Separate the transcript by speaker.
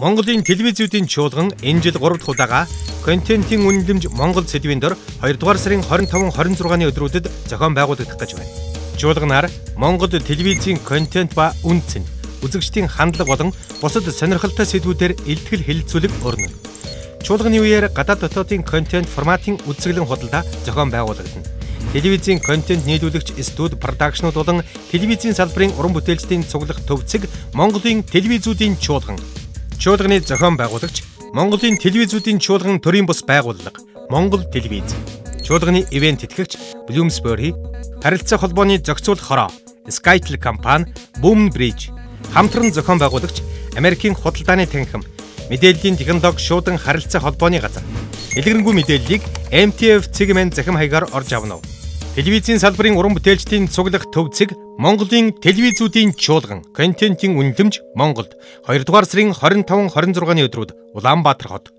Speaker 1: Монголын телевизүүдийн чуулган энэ жил 3 дахь удаага контентын үнэлэмж Монгол сэдвийн дор 2 дугаар сарын 25, 26-ны өдрүүдэд зохион байгуулагдах гэж байна. Чуулганаар Монгол телевизийн контент ба үндэс нь үзэгчдийн хандлага болон бусад сонирхолтой сэдвүүдээр илтгэл хэлэлцүүлэг өрнө. Чуулганы үеэр гадаад дотоодын контент форматын үзэсгэлэн худалдаа зохион байгуулагдана. Телевизийн контент нийлүүлэгч студ продакшнууд болон телевизийн салбарын уран бүтээлчдийн цуглах төвцөг Монголын телевизүүдийн чуулган. Чуулганы зохион байгуулагч Монголын телевизүүдийн чуулган төрийн бус байгууллага Монгол телевиз. Чуулганы ивент тэтгэгч Bloomsbury, харилцаа холбооны зохицуулах хороо Skytel компани, Boom Bridge, хамтран зохион байгуулагч Америкийн худалдааны танхим мэдээллийн технологи шуудан харилцаа холбооны газар. Дэлгэрэнгүй мэдээллийг MTF цэгмэн захим хаягаар орж авна уу? Телевизийн салбарын уран бүтээлчдийн цуглах төвцөг Монголын телевизүүдийн чуулган контентын үнэлэмж Монголд. 2 дугаар сарын 25 26-ны өдрүүд Улаанбаатар хот